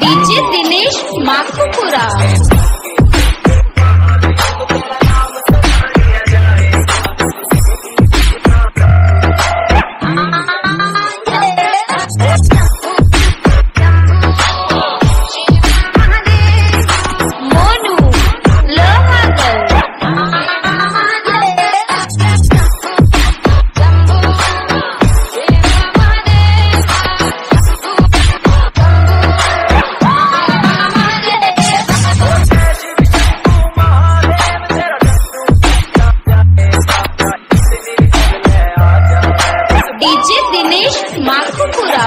DJ Dinesh Makhupura DJ Dinesh Makhupura.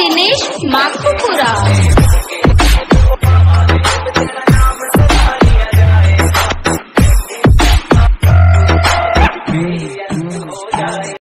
Dinesh Makhupura